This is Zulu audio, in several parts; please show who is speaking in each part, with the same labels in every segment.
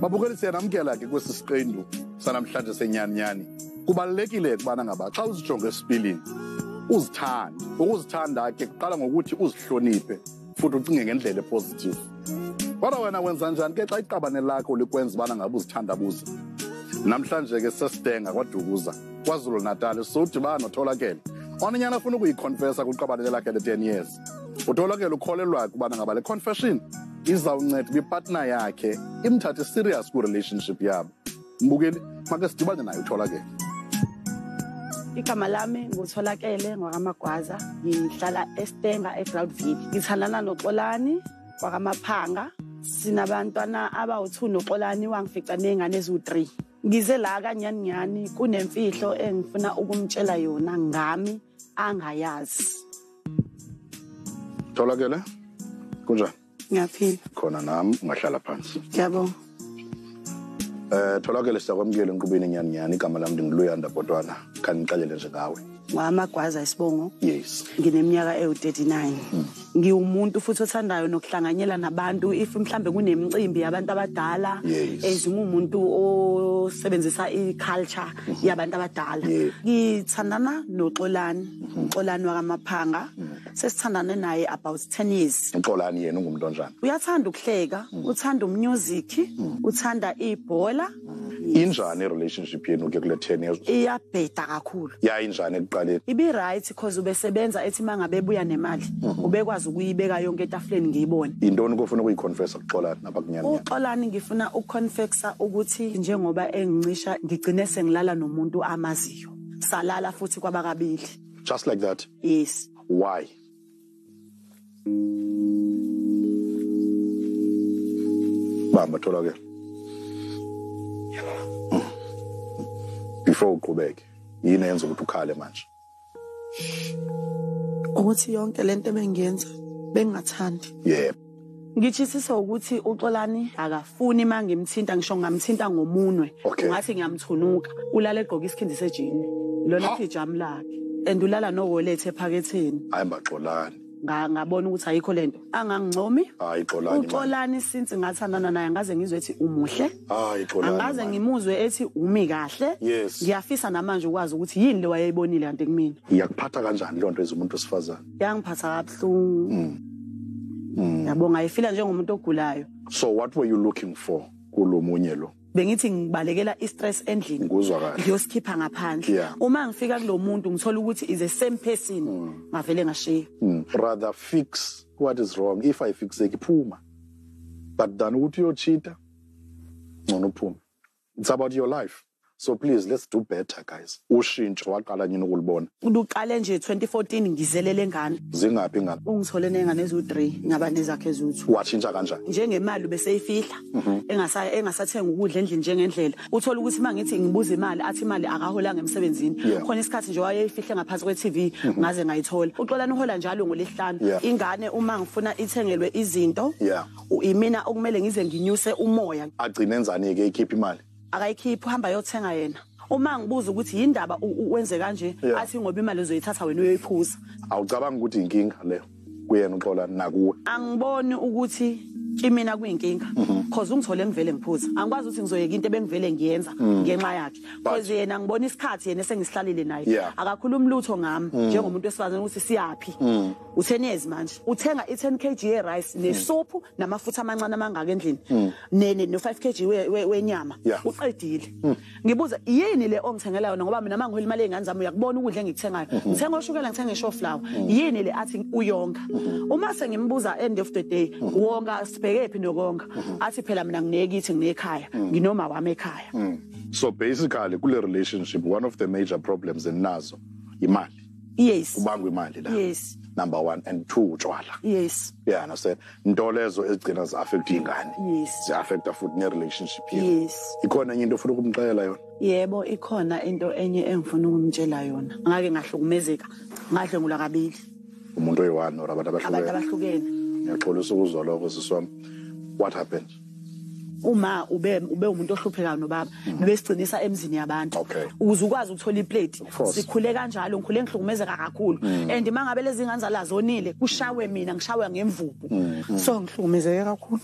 Speaker 1: babukeli siyanamkela ke kwesi siqendu sanamhlanje senyaninyani kubalulekile ukubana ngaba xa uzijonge esipilini uzithande. Ukuzithanda ke kuqala ngokuthi uzihloniphe futhi ucinge ngendlela epositive. Kodwa wena wenza njani ke xa iqabane lakho likwenza ubana ngabe uzithandabuze namhlanje ke sesidenga kwadukuza kwazulu natal sodibana notholakele. Onanyana afuna ukuyiconfessa kwiqabane lakhe le-10 years utholakele ukholelwa kubana ngaba le confession izawunceda kwipartner yakhe imthathe serious kwi-relationship yabo. Mbukeli make sidibane naye utholakele
Speaker 2: igama lami ngutholakele ngwakamagwaza ngihlala estenga egroundville ngithandana noxolani wakamaphanga sinabantwana abawu-two noxolani wangifica ney'ngane eziwu-three. Ngize la kanyani nyani kunemfihlo engifuna ukumtshela yona ngami angayazi.
Speaker 1: Tholakele. Kunjani?
Speaker 2: Ngiyaphila
Speaker 1: khona nami ungahlala phansi.
Speaker 2: Ngiyabonga
Speaker 1: um tholakele siyakwamukela enqubeni enyani nyani igama lami ndinguluyanda bhotwana khani ngixelele nje ngawe.
Speaker 2: Ngwakamagwaza isibongo?
Speaker 1: Yes.
Speaker 2: Ngineminyaka ewu-39 ngiwumuntu futhi othandayo nokuhlanganyela nabantu if mhlambe kunemicimbi yabantu abadala
Speaker 1: Yes.
Speaker 2: as ngumuntu osebenzisa i-culture yabantu abadala. Ngithandana noxolani uxolani wakamaphanga sesithandane naye about 10 years
Speaker 1: uxolani yena ungumuntu onjani
Speaker 2: uyathanda ukuhleka uthanda umusic uthanda ibhola.
Speaker 1: Injani i-relationship yenu ke kule 10 years
Speaker 2: iyabheda kakhulu.
Speaker 1: Yayinjani ekuqaleni?
Speaker 2: Ibi-right because ubesebenza ethi uma ngabe ebuya nemali ubekwazi ukuyibeka yonke etafuleni ngiyibone.
Speaker 1: Yintoni kofuna ukuyiconfessa kuxolani apha kunyani nyani
Speaker 2: uxolani ngifuna ukuconfexa ukuthi njengoba engincisha ngigcine sengilala nomuntu amaziyo. Salala futhi kwabakabili
Speaker 1: just like that?
Speaker 2: Yes.
Speaker 1: Why? Mm. before uqhubeke yini yenza ukuthi ukhale manje?
Speaker 2: Ukuthi yonke lento bengiyenza bengingathandi.
Speaker 1: Yebo
Speaker 2: ngitshisisa ukuthi uxolani akafuni uma ngimthinta ngisho ngamthinta ngomunwe.
Speaker 1: Okay.
Speaker 2: ungathi ngiyamthunuka. Ulala egqoka isikhindi sejini. Lona phijama lakhe. And ulala nowolethe ephaketheni.
Speaker 1: Hayi maxolani
Speaker 2: Nga- ngabona ukuthi ayikho lento. Angangincomi
Speaker 1: hayi xolani man.
Speaker 2: uxolani since ngathandana naye angaze ngizwe ethi umuhle.
Speaker 1: Hayi xolani
Speaker 2: angaze
Speaker 1: man.
Speaker 2: ngimuzwe ethi umi kahle.
Speaker 1: Yes.
Speaker 2: ngiyafisa namanje ukwazi ukuthi yini le wayeyibonile kanti kumina
Speaker 1: iyakuphatha kanjani loo nto ezumuntu wesifazane?
Speaker 2: Yangiphatha kabuhlungu.
Speaker 1: Mm.
Speaker 2: yabonga ayifila njengomuntu ogulayo.
Speaker 1: So what were you looking for kulo munye lo?
Speaker 2: Bengithi ngibalekela i-stress endlini.
Speaker 1: Nguzwa kahle.
Speaker 2: Ngiyosikhipha ngaphandle.
Speaker 1: Yeah.
Speaker 2: uma ngifika kulo muntu ngithola ukuthi is the same person. Ngavele ngashiya
Speaker 1: Mm. rather fix what is wrong. If ayifixeki phuma but than ukuthi uyochita ngcono uphume it's about your life. So please let's do better guys. Ushintsho waqala nyini ukulibona?
Speaker 2: Luqale nje 2014 ngizelele ngane
Speaker 1: zingaphi ingane
Speaker 2: ungithole nengane eziwu-3 ngaba nezakhe eziwu-2
Speaker 1: watshintsha kanjani?
Speaker 2: Njengemali ubeseyifihla engasa engasathenga ukudla endlini njengendlela. Uthola ukuthi uma ngithi ngibuza imali athi imali akaholanga emsebenzini.
Speaker 1: Yeah.
Speaker 2: khona isikhathi nje wayeyifihle ngaphansi kwe-tv ngaze ngayithola. Uxolani uhola njalo ngolesihlanu
Speaker 1: Yeah.
Speaker 2: ingane uma ngifuna ithengelwe izinto
Speaker 1: Yeah.
Speaker 2: u- imina okumele ngize nginyuse umoya.
Speaker 1: Agcine enzani-ke ikhipha imali?
Speaker 2: Akayikhiphi uhamba ayothenga yena. Uma ngibuza ukuthi yindaba u- u- wenze kanje
Speaker 1: Yeah.
Speaker 2: athi ngoba imali uzoyithatha wena uyoyiphuza.
Speaker 1: Awucabanga ukuthi inkinga leyo kuyena uxolani nakuwe.
Speaker 2: Angiboni ukuthi kimina kuyinkinga. Cause ungithole ngivele ngiphuza angikwazi ukuthi ngizoyeka into ebengivele ngiyenza ngenxa yakhe. Cause yena ngibona isikhathi yena esengisihlalile naye. Akakhulumi lutho ngami njengomuntu wesifazane ukuthi u-10 years manje? Uthenga i-10 kg ye-rice nesophu namafutha amancane amangaka endlini. Ne- ne- no-5 kg we- we- wenyama. Uqedile. Ngibuza yini le ongithengela yona? Ngoba mina mangihola imali ey'ngane zami uyakubona ukudla engikuthengayo. Ngithenga oshukela ngithenga ishoflower yini le athi uyonga? Uma sengimbuza end of the day wonga sibheke phi nokonga? Athi phela mina nginekithi nginekhaya nginoma wami ekhaya.
Speaker 1: So basically kule relationship one of the major problems eninazo imali.
Speaker 2: Yes.
Speaker 1: Kubangwa imali la
Speaker 2: yes.
Speaker 1: Number one and two utshwala
Speaker 2: yes.
Speaker 1: Yeah understand. Nto lezo ezigcina zi-affecta iy'ngane
Speaker 2: Yes.
Speaker 1: zi-affecta futhi ne-relationship yenu.
Speaker 2: Yes.
Speaker 1: Ikhona enye into ofuna ukumxelela yona?
Speaker 2: Yebo ikhona into enye engifuna ukumtshela yona. Ngake ngahlukumezeka. Ngadlengulwa kabili.
Speaker 1: Umuntu oyi-one or abantu
Speaker 2: abantu
Speaker 1: abahlukene
Speaker 2: abahlukene.
Speaker 1: Ngiyaxolisa ukuzwa lokho sisi wami. What happened?
Speaker 2: Uma ube ube umuntu ohluphekayo nobaba bebesigcinisa emzini yabantu.
Speaker 1: Okay.
Speaker 2: ukuze ukwazi ukuthola iplate
Speaker 1: course.
Speaker 2: sikhule kanjalo ngikhule ngihlukumezeka kakhulu. And mangabe lezi ngane zala zonile kushawe mina ngishawe ngemvubu. So ngihlukumezeke kakhulu.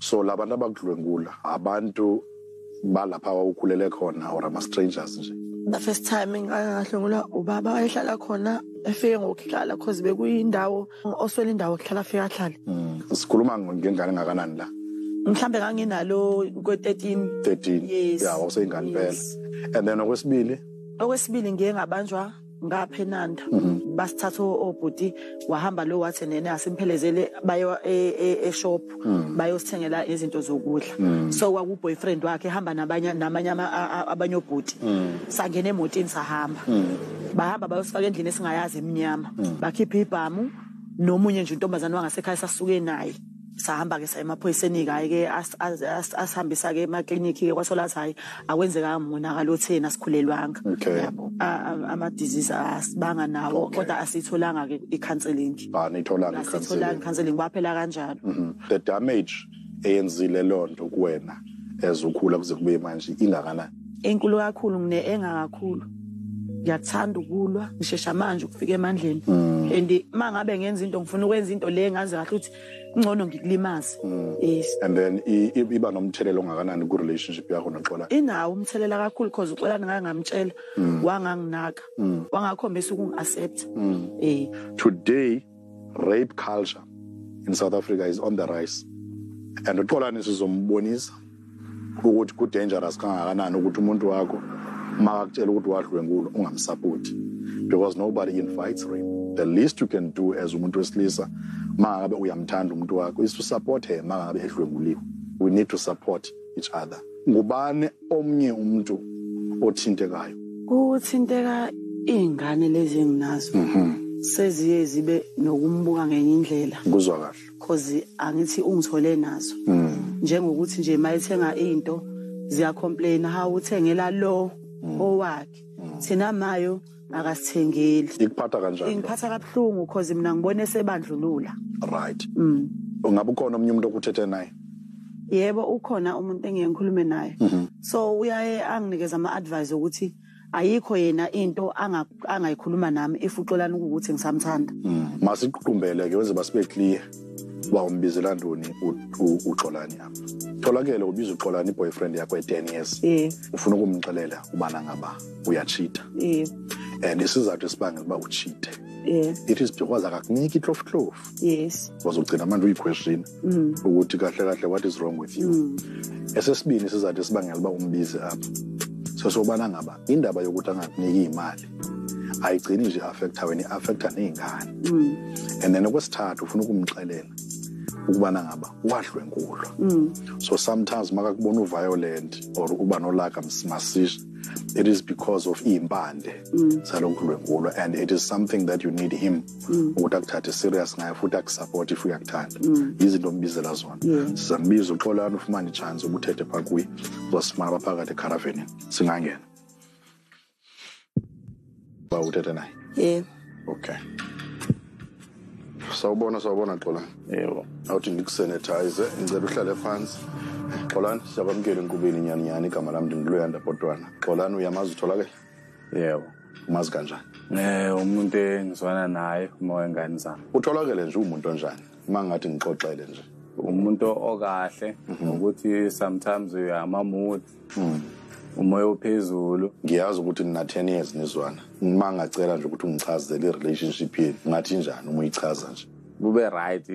Speaker 1: So labantu abakudlwengula abantu balapha wawukhulele khona or ama strangers nje
Speaker 2: the first time ngangahlongulwa ubaba wayehlala khona efike ngokuhlala cause bekuyindawo oswele indawo kuhlala afika ahlale
Speaker 1: Mm. sikhuluma ngengane ngakanani la
Speaker 2: mhlambe nganginalo kwe-13
Speaker 1: 13
Speaker 2: Yes.
Speaker 1: ya wawuseyingane phela
Speaker 2: Yes.
Speaker 1: and then okwesibili
Speaker 2: okwesibili ngiye ngabanjwa ngapha enanda. Basithatha obhuti wahamba lo wathi nene asimphelezele. Bayo e- e- eshop bayosithengela izinto zokudla. So kwakuboyfriend wakhe ehamba nabanye namanye abanye obhuti. Sangena emotini sahamba. Bahamba bayosifaka endlini esingayazi eminyama bakhipha ibhamu nomunye nje untombazane wangasekhaya sasuke naye. Sahamba ke saya emaphoyiseni kayi ke as- as- as- asihambisa ke emaklinikhi ke kwasola hayi akwenzekanga umonakalo otheni asikhulelwanga
Speaker 1: Okay.
Speaker 2: yabo. A- a- ama disease asibanga nawo kodwa asitholanga ke i-counseling.
Speaker 1: Ah nitholanga
Speaker 2: asitholanga
Speaker 1: i-counseling
Speaker 2: i-counseling kwaphela kanjalo.
Speaker 1: Mhm. the damage eyenzile lonto kuwena ezukhula kuze kube manje ingakanani?
Speaker 2: Enkulu kakhulu ngine enga kakhulu. Ngiyakuthanda ukulwa ngishesha manje ukufika emandleni. And mangabe ngenza into ngifuna ukwenza into le ngazi kahle ukuthi ngcono ngikulimaze. Yes.
Speaker 1: And then iba nomthelelo ongakanani ku relationship yakho noxola
Speaker 2: inawo umthelela kakhulu because uxolani ngake ngamtshela wanganginaka. Wangakhombisa ukungi-accept eh.
Speaker 1: Today rape culture in south africa is on the rise. And uxolani sizombonisa ukuthi ku-dangerous kangakanani ukuthi umuntu wakho makakutshela ukuthi wadlwengulo ungamsapoti because nobody invites rape the least you can do as umuntu wesilisa mangabe uyamthanda umuntu wakho is to support him mangabe edlwenguliwe we need to support each other. Ngubani omnye umuntu othintekayo?
Speaker 2: Kuthinteka iy'ngane lezi enginazo seziye zibe nokumbuka ngenye indlela.
Speaker 1: Kuzwa kahle.
Speaker 2: Cause angithi ungithole nazo. Njengokuthi nje mayethenga into ziyacomplaina ha uthengela lo owakhe. Thina mayo akasithengeli
Speaker 1: ikuphatha kanjani?
Speaker 2: Ingiphatha kabuhlungu cause mina ngibone sebandlulula.
Speaker 1: Right.
Speaker 2: Mm.
Speaker 1: ungabe ukhona omnye umuntu okuthethe naye?
Speaker 2: Yebo ukhona umuntu engiye ngikhulume naye so uyaye anginikeza ama-advice ukuthi ayikho yena into anga- angayikhuluma nami if uxolani ukuthi ngisamthanda.
Speaker 1: Masiququmbele ke wenze basibe clear. Uba umbizela ntoni u- u- uxolani apha. Tholakele ubiza uxolani i-boyfriend yakho e-10 years.
Speaker 2: Eh
Speaker 1: ufuna ukumxelela ubana ngaba uyatshita?
Speaker 2: Eh
Speaker 1: and isizathu esibangela uba utshite
Speaker 2: eh
Speaker 1: it is because akakuniki itlofutlofu
Speaker 2: yes.
Speaker 1: Wazogcina manje uyiquestion ukuthi kahle kahle what is wrong with you? Esesibini isizathu esibangela uba umbize apha sesokubana ngaba indaba yokuthi angakuniki iy'mali ayigcini nje affecta wena i-affecta ney'ngane mm. and then okwesithathu ufuna ukumxelela ukubana ngaba wadlwenkulwa mm. so sometimes makakubona uviolent or uba nolaka masisha it is because of iy'mpande mm. salokhu dlwenkulwa and it is something that you need him ukuthi akuthathe serious ngayo futhi akusupport if uyakuthanda yizinto ombizela zona.
Speaker 2: Yeah.
Speaker 1: sizambiza uxolani ufumane ichance ukuthi uthethe phaa kuye. Uzosifumana baphakathi ekharavenini singangena ba uthethe naye?
Speaker 2: Eh
Speaker 1: okay. Sawubona sawubona xolani
Speaker 3: yebo.
Speaker 1: Awuthi ndikusanitize ngicela uhlale phansi. Xolani siyakwamukela enkqubeni nyani nyani igama lam ndinguluyanda bhotwana xolani uyamazi utholakele?
Speaker 3: Yebo.
Speaker 1: Umazi kanjani?
Speaker 3: Eh umuntu engizwana naye uma wengane zami?
Speaker 1: Utholakele nje umuntu onjani? Uma ngathi ngixoxele nje.
Speaker 3: Umuntu okahle ukuthi sometimes uyama mood umoya ophezulu.
Speaker 1: Ngiyazi ukuthi nina 10 years nizwana uma ngacela nje ukuthi ungichazele i-relationship yenu ngathi njani uma uyichaza nje?
Speaker 3: Kube right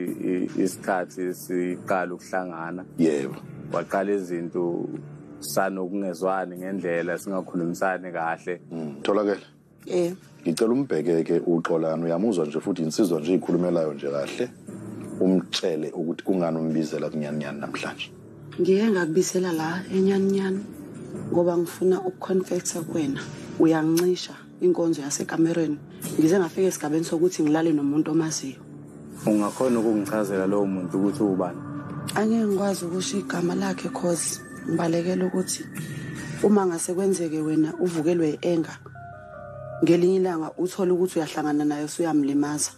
Speaker 3: isikhathi siqala ukuhlangana.
Speaker 1: Yebo.
Speaker 3: Waqala izinto sanokungezwani ngendlela singakhulumisani kahle.
Speaker 1: Tholakele.
Speaker 2: Eh
Speaker 1: ngicela umbhekeke uxolani uyamuzwa nje futhi insizwa nje ikhulumelayo nje kahle. Umtshele ukuthi kungani umbizela kunyaninyani namhlanje?
Speaker 2: Ngiye ngakubisela la enyaninyani. Ngoba ngifuna ukuconfecta kuwena. Uyangincisha inkonzo yasekamereni ngize ngafika esigabeni sokuthi ngilale nomuntu omaziyo.
Speaker 3: Ungakhona ukungichazela lowo muntu ukuthi ubani
Speaker 2: angeke ngikwazi ukusho igama lakhe cause ngibalekela ukuthi uma ngase kwenzeke wena uvukelwe i-enga ngelinye ilanga uthole ukuthi uyahlangana naye usuyamlimaza.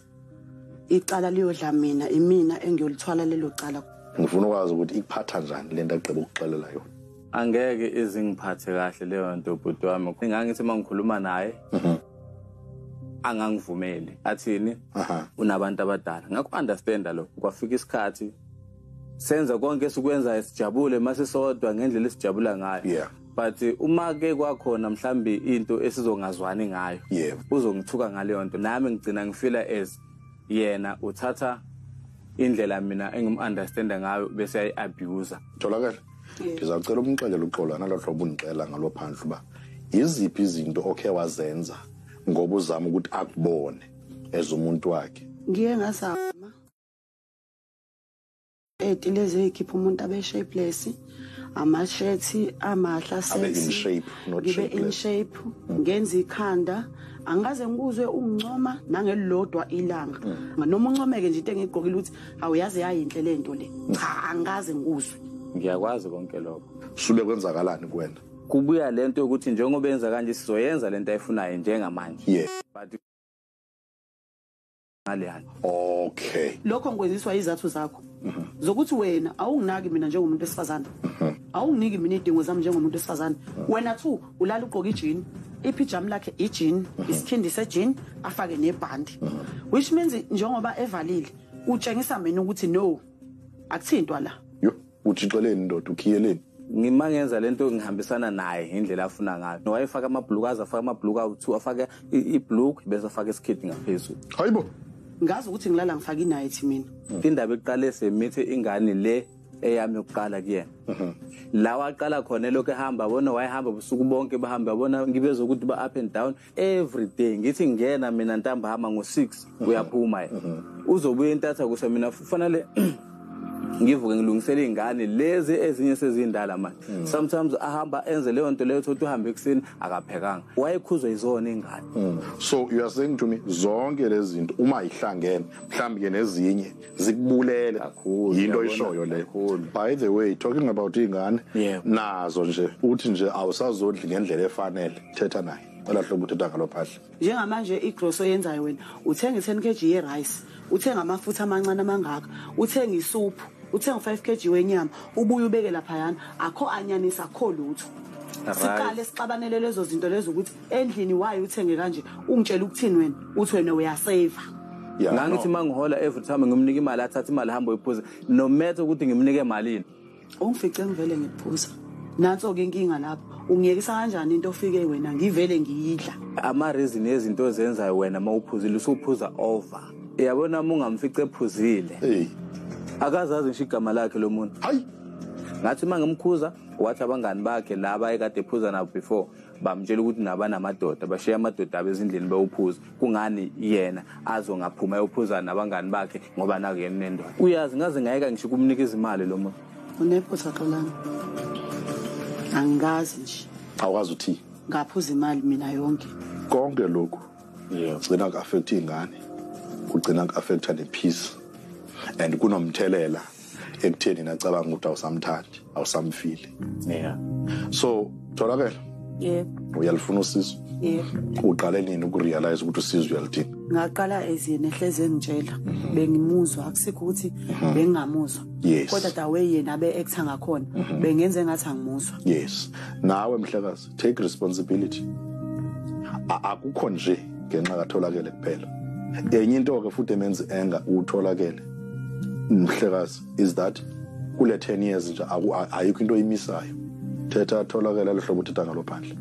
Speaker 2: Icala liyodla mina imina engiyolithwala lelo cala.
Speaker 1: Ngifuna ukwazi ukuthi ikuphatha njani lento agqiba ukuxelela yona?
Speaker 3: Angeke izingiphathe kahle leyo nto bhuti wami. Ngangithi uma ngikhuluma naye angangivumeli. Athini? Unabantu abadala. Ngakho-understanda lokho. Kwafika isikhathi senza konke esikwenzayo sijabule mase sodwa ngendlela esijabula ngayo. But uma ke kwakhona mhlambi into esizongazwani ngayo uzongithuka ngaleyo nto. Nami ngigcina ngifila as yena uthatha indlela mina engim-understanda ngayo bese ayi-abuse
Speaker 1: tholakele ngizawucela umxelela uxolo nalo hlobo undicela ngalo phandle uba yiziphi izinto okhe wazenza ngoba uzama ukuthi akubone as umuntu wakhe?
Speaker 2: Ngiye ngazama etile ezikhipha umuntu abe shapeless amashethi amahla
Speaker 1: Abe in shape,
Speaker 2: shape ngenza ikhanda. Angikaze ngikuzwe ungincoma nangelilodwa ilanga. Noma uncomeke nje into engigqokile ukuthi awuyazi yayinhle lento le cha angikaze ngikuzwe
Speaker 3: ngiyakwazi konke lokho.
Speaker 1: Sube kwenzakalani kuwena?
Speaker 3: Kubuya lento yokuthi njengoba yenza kanje sizoyenza lento ayifunayo njengamanje.
Speaker 1: Yeah
Speaker 3: but ngaleyani
Speaker 1: okay.
Speaker 2: Lokho ngikwenziswa izathu zakho. Zokuthi wena awunginaki mina njengomuntu wesifazane. Awunginiki mina idingo zami njengomuntu wesifazane. Wena thu ulala ugqoka ijini ipijama lakhe ijini isikhindi sejini afake nebhandi which means njengoba evalile utshengisa mina ukuthi no akuthintwa la.
Speaker 1: Yo uthixeleni indoda ukhiyeleni
Speaker 3: ngima ngenza lento ngihambisana naye indlela afuna ngayo. Nowayefaka amabhulukazi afake amabhuluku awu-two afake i- ibhuluku bese afake isikhidi ngaphezulu.
Speaker 1: Hayibo.
Speaker 2: Ngazi ukuthi ngilala ngifake inayithi mina.
Speaker 3: Indaba eqale semithe ingane le eyami yokuqala kuyena. La waqala khona elokhu ehamba bona wayehamba busuku bonke bahamba yabona ngibezwa ukuthi ba-up and down every day. Ngithi ngena mina ntambama ngo-six uyaphuma ye uzobuya intatha kusho mina kufanele ngivuke ngilungisele iy'ngane lezi ezinye sezindala manje. Sometimes ahamba enze leyo nto leyo thothi uhambe ekuseni akaphekanga. Wayekhuzwa yizona iy'ngane.
Speaker 1: So you are saying to me zonke lezi zinto uma ihlangene mhlawumbe ke nezinye zikubulele.
Speaker 3: Kakhulu,
Speaker 1: yinto
Speaker 3: uyabona,
Speaker 1: ishoyo leyo
Speaker 3: kakhulu.
Speaker 1: by the way talking about iy'ngane
Speaker 3: Yebo.
Speaker 1: nazo nje uthi nje awusazodli ngendlela efanele. Thetha naye cela hlobo uthetha ngalo phahla.
Speaker 2: Njengamanje igroso oyenzayo wena uthenga i-10 kg ye-rice uthenga amafutha amancane amangaka uthenga isuphu uthenga u-5 kg wenyama ubuye ubeke laphayana akho anyanisi akho lutho. Siqale sixabanele lezo zinto lezo ukuthi endlini waye uthenge kanje ungitshela ukuthini wena? Uthi wena uyaseva
Speaker 1: Yeah,
Speaker 3: ngangithi
Speaker 1: no.
Speaker 3: uma ngihola every time ngimnika imali athathe imali hambe uyiphuza no matter ukuthi ngimnike malini
Speaker 2: ungifice ngivele ngiphuza nanso-ke inkinga lapho ungiyekisa kanjani into ofike wena? Ngivele ngiyidla.
Speaker 3: Ama-reason ezinto ozenzayo wena uma uphuzile usuphuza over. Yabona uma ungamfice ephuzile?
Speaker 1: Hey.
Speaker 3: Akazazi ngisho igama lakhe lo muntu
Speaker 1: hayi.
Speaker 3: Ngathi uma ngimkhuza wathi abangani bakhe laba ayekade ephuza nabo before bamtshela ukuthi nabanamadoda bashiye amadoda abo ezindlini bewuphuza. Kungani yena azongaphuma eyophuza nabangani bakhe ngoba nakuyena nendoda uyazi ngaze ngayeka ngisho ukumnika izimali lo muntu.
Speaker 2: Unephutha xolani. Angikazi nje.
Speaker 1: Awukwazi uthi?
Speaker 2: Ngaphuza imali mina yonke.
Speaker 1: Konke lokhu.
Speaker 3: Yebo
Speaker 1: kugcina ku-affecta iy'ngane kugcina ku-affecta ne-peace and kunomthelela ekutheni nacabanga ukuthi awusamthandi awusamfili.
Speaker 3: Yeah.
Speaker 1: So tholakela
Speaker 2: yebo
Speaker 1: uyalifuna usizo?
Speaker 2: Yebo
Speaker 1: uqale nini ukurealize ukuthi usizo uyalidinga?
Speaker 2: Ngaqala eziyena ehlezi engitshela. Bengimuzwa akusikho ukuthi bengingamuzwa.
Speaker 1: Yes.
Speaker 2: kodwa the way yena abe-acta ngakhona bengenze engathi angimuzwa.
Speaker 1: Yes. Nawe mhlekazi take responsibility. A- akukho nje ngenxa katholakele kuphela. Enye into-ke futhi emenzi enga utholakele. Mhlekazi is that? Kule 10 years nje aku- a- ayikho into oyimisayo thetha tholakele lohlobo uthetha ngalo phandle.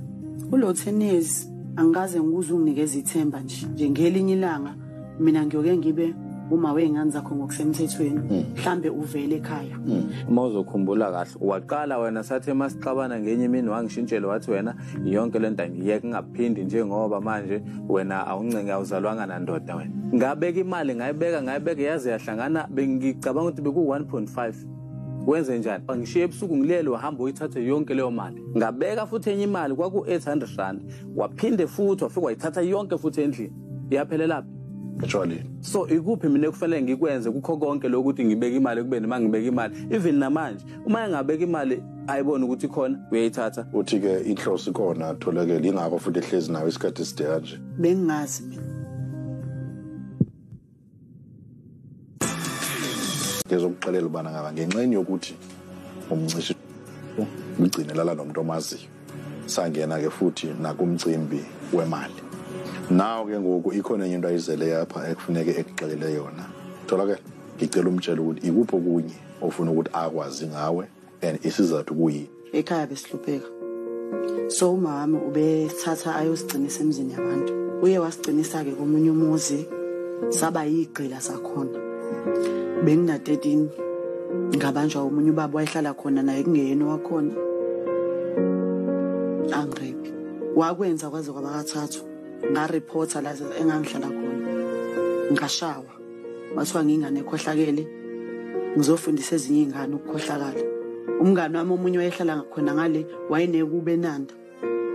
Speaker 2: Kulo 10 years angikaze ngikuze unginikeza ithemba nje njengelinye ilanga mina ngiyoke ngibe uma wey'ngane zakho ngokusemthethweni mhlambe uvele ekhaya.
Speaker 3: Uma uzokhumbula kahle waqala wena sathi masixabana ngenye imini wangishintshela wathi wena yonke le nto angiyeke ngaphindi njengoba manje wena awuncinge awuzalwanga nandoda wena. Ngabeka imali ngayibeka ngayibeka yaze yahlangana bengicabanga ukuthi beku-1.5 wenze njani? Ngishiye ebusuku ngilele wahamba uyithathe yonke leyo mali. Ngabeka futhi enye imali kwaku-800 rand. Waphinde futhi wafike wayithatha yonke futhi endlini. Iyaphelelaphi
Speaker 1: actually
Speaker 3: so ikuphi mina ekufanele ngikwenze kukho konke lokuthi ngibeke imali kube nima ngibeka imali? Even namanje uma engabeka imali ayibone ukuthi khona uyayithatha.
Speaker 1: Uthi-ke inhloso ikhona tholakele ingakho futhi ehlezi nawe isikhathi eside kanje.
Speaker 2: Bengingazi mina.
Speaker 1: Ngezokuxelela ubana ngaba? Ngenxeni yokuthi umncishi ugcine lala nomuntu omaziyo sangena-ke futhi nakumcimbi wemali. Naw ke ngoku ikhona enye into ayizele yapha ekufuneke ekuxelele yona. Tholakele ngicela umtshele ukuthi ikuphi okunye ofuna ukuthi akwazi ngawe and isizathu kuyini
Speaker 2: ekhaya besihlupheka. So umama ubethatha ayosigcinisa emzini yabantu. Uye wasigcinisa-ke komunye umuzi saba yigqila sakhona. Bengina-13 ngabanjwa omunye ubaba wayehlala khona naye kungeyena wakhona angirephi. Wakwenza kwaze kwabakathathu ngarephotha la engangihlala khona. Ngashawa wathiwa ngiyingane ekhohlakele ngizofundisa ezinye iy'ngane ukukhohlakala. Umngane wami omunye wayehlala khona ngale wayenekube enanda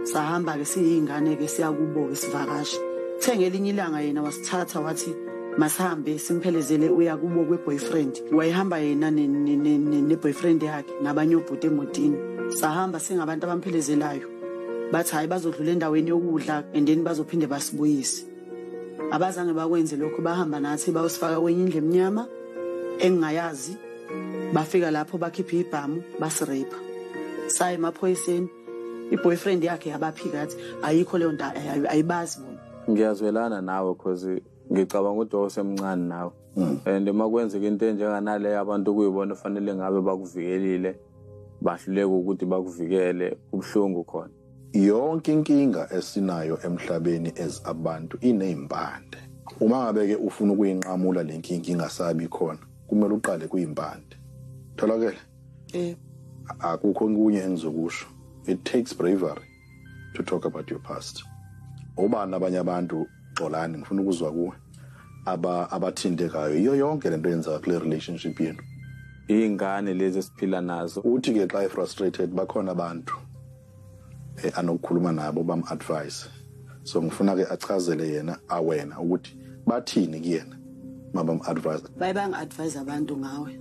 Speaker 2: sahamba-ke siyiy'ngane-ke siya kubo-ke sivakasha kuthe ngelinye ilanga yena wasithatha wathi masihambe simphelezele uya kubo kwe-boyfriend. Wayehamba yena ne- ne- ne- ne- ne-boyfriend yakhe nabanye obhuti emotini. Sahamba singabantu abamphelezelayo bathi hhayi bazodlula endaweni yokudla and then bazophinde basibuyise. Abazange bakwenze lokho bahamba nathi bayosifaka kwenye indlu emnyama engingayazi. Bafika lapho bakhipha ibhamu basirepha. Saya emaphoyiseni i-boyfriend yakhe yabaphika yathi ayikho leyo nto ay- ayibazi bona
Speaker 3: ngiyazwelana nawe cause ngicabanga ukuthi wawusemncane nawe. And uma kwenzeka into enjenganaleyo abantu kuyibona fanele ngabe bakuvikelile bahluleka ukuthi bakuvikele ubuhlungu khona.
Speaker 1: Yonke inkinga esinayo emhlabeni as abantu inezimpande uma ngabe ke ufuna ukuyinqamula le nkinga ingasabi khona kumele uqale kuyimpande tholakele?
Speaker 2: Um
Speaker 1: akukho okunye engizokusho. It takes bravery to talk about your past. Ubani abanye abantu xolani ngifuna ukuzwa kuwe aba abathintekayo? Iyo yonke lento yenzeka kule relationship yenu.
Speaker 3: Iy'ngane lezi esiphila nazo.
Speaker 1: Uthi ke xa frustrated bakhona abantu. eh, anokukhuluma nabo bam-advise. So ngifuna ke achazele yena awena ukuthi bathini kuyena mabam-advise
Speaker 2: baye bangi-advise abantu ngawe.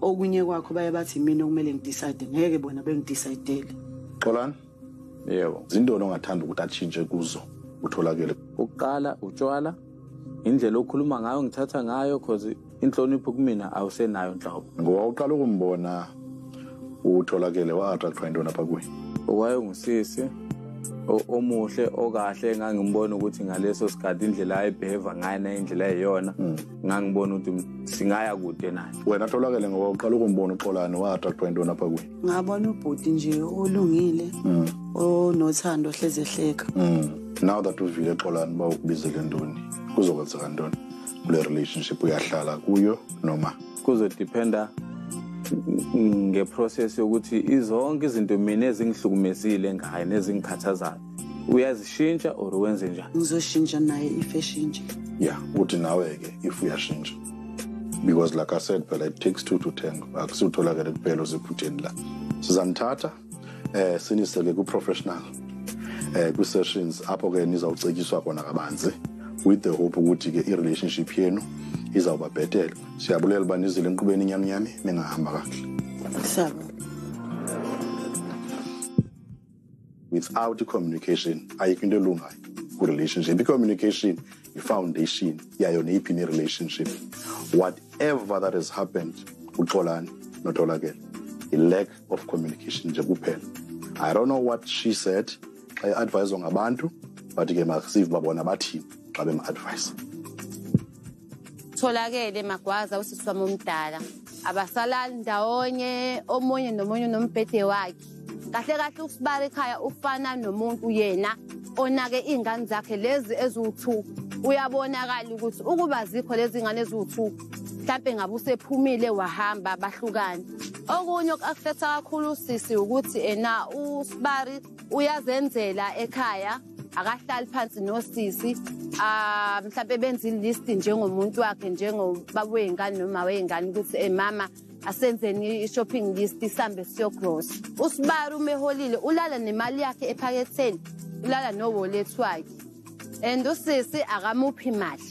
Speaker 2: Okunye kwakho baye bathi mina okumele ngidicide ngeke bona bengidicayidele
Speaker 1: xolani?
Speaker 3: Yebo.
Speaker 1: Zintoni ongathanda ukuthi atshintshe kuzo utholakele?
Speaker 3: Ukuqala utshwala. Indlela okhuluma ngayo ngithatha ngayo cause inhlonipho kumina awusenayo nhlobo
Speaker 1: ngoba uqala ukumbona utholakele wa-attractwa intoni apha kuye.
Speaker 3: Owayengusisi o- omuhle okahle engangimbona ukuthi ngaleso sikhathi indlela ayebheva ngayo nayindlela eyiyona ngangibona ukuthi singaya kude naye.
Speaker 1: Wena tholakele ngoba uqala ukumbona uxolani wa-attractwa intoni apha kuye
Speaker 2: ngabona ubhuti nje olungile onothando hleze ehleka.
Speaker 1: Mm. now that uvile exolani uba ukubizele ntoni? Kuzokwenzeka ntoni kule relationship uyahlala kuyo noma?
Speaker 3: Kuzodependa ngeprocess yokuthi izonke izinto mina ezingihlukumezile ngayo nezingikhathazayo uyazishintsha or wenze njani?
Speaker 2: Ngizoshintsha naye ifeshintshe
Speaker 1: yeah uthi nawe-ke if uyashintsha. Because like i said phela it takes two to tango. Akusiwutholakele kuphela usephutheni la. Sizanithatha eh siniseke ku-professional eh kwi-sessions apho-ke nizawucetyiswa khona kabanzi. With the hope ukuthi-ke i-relationship yenu izawuba bhetele siyabulela uba nizile inyamnyami ningahamba kakuhle. Without communication ayikho into elungayo ku-relationship. I-communication i-foundation yayo neyiphi ne-relationship whatever that has happened uxolani notholakele. I-lack of communication nje kuphela. I don't know what she said. Xa i-adviswa ngabantu but ke masive babona bathini xa bem-advise
Speaker 4: tholakele magwaza usisi wami omdala. Abasalali ndawonye omunye nomunye unombhede wakhe. Kahle kahle usibala ekhaya ufana nomuntu yena onake iy'ngane zakhe lezi eziwu-two. Uyabonakala ukuthi ukuba zikho lezi ngane eziwu-two mhlampe ngabe usephumile wahamba bahlukane. Okunye akusetha kakhulu usisi ukuthi ena usibari uyazenzela ekhaya. Akahlali phansi nosisi. Ah mhlawumbe benza ilist njengomuntu wakhe njengobaba wey'ngane noma wey'ngane ukuthi eh mama asenzeni i-shopping list sihambe siyogross. Usibari uma eholile ulala nemali yakhe ephaketheni ulala no-wallet wakhe. And usisi akamuphi imali.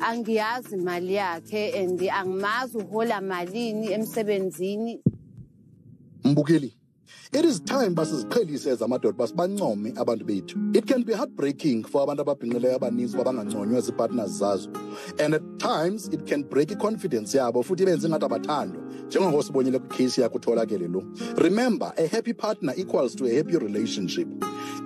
Speaker 4: Angiyazi imali yakhe and angimazi uhola malini emsebenzini.
Speaker 5: Mbukeli
Speaker 1: it is time basiziqhelise ezamadoda basibancome abantu bethu. It can be heartbreaking for abantu ababhinqileyo abaninzi babanganconywa ziipartners zazo. And at times it can break i-confidence yabo futhi ibenze ingathi abathandwa. Njengoko sibonile kwikheyisi yakho utholakele lo. Remember a happy partner equals to a happy relationship.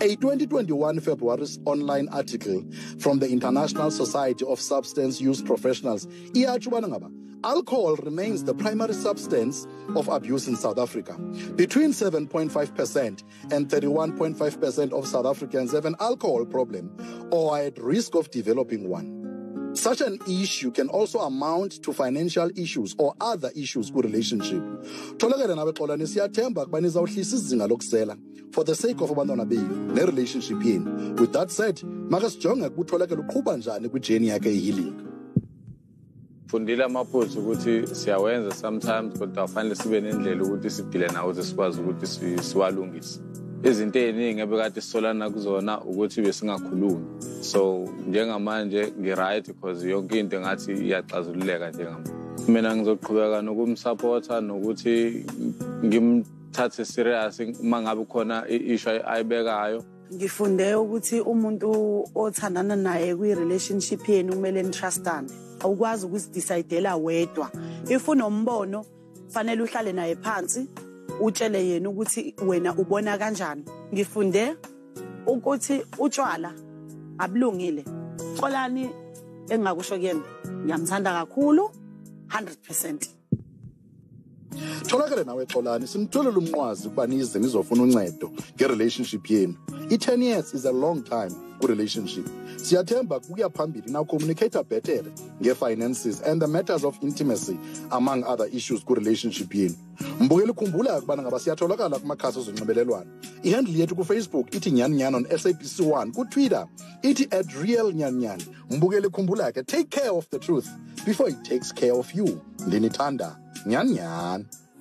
Speaker 1: A 2021 February online article from the International Society of Substance Use Professionals iyatsho ubana ngaba alcohol remains the primary substance of abuse in South Africa. Between 7.5% and 31.5% of South Africans have an alcohol problem or are at risk of developing one. Such an issue can also amount to financial issues or other issues ku-relationship. Tholakele nawe xolani siyathemba ukuba nizawuhlisa izinga lokusela for the sake of abantwana benu ne-relationship yenu. With that said, make sijonge ukuba utholakele uqhuba njani kwijeni yakhe ye-healing.
Speaker 3: Fundile amaphutha ukuthi siyawenza sometimes kodwa kufanele sibe nendlela ukuthi sidile nawo ukuthi sikwazi ukuthi si- siwalungise. Izinto ey'ningi ebekade sisolana kuzona ukuthi besingakhulumi. So njengamanje ngi-right because yonke into engathi iyaxazululeka njengamanje mina ngizoqhubeka nokumsapotha nokuthi ngimthathe serious uma ngabe khona i-issue ayibekayo.
Speaker 2: Ngifunde ukuthi umuntu othandana naye kwi-relationship yenu kumele nitrustane awukwazi ukuzidicayidela wedwa. If unombono fanele uhlale naye phansi utshele yena ukuthi wena ubona kanjani. Ngifunde ukuthi utshwala abulungile. Xolani engingakusho kuyena ngiyamthanda kakhulu 100%
Speaker 1: tholakele nawe xolani. Umnqwazi ukuba nize nizofuna uncedo nge-relationship yenu. I-10 years is a long time ku-relationship. Siyathemba kuya phambili. Now communicate better nge-finances and the matters of intimacy among other issues ku-relationship yenu. Mbukela ukhumbula ukubana ngaba siyatholakala kumakhasi ezonxibelelwano. Ihandle yethu kufacebook ithi nyani on sabc 1 kutwitter ithi at real nyani mbukela ikhumbula ke take care of the truth before it takes care of you. Ndinithanda. Nyani